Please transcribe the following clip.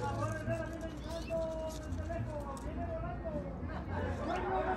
favor, volando!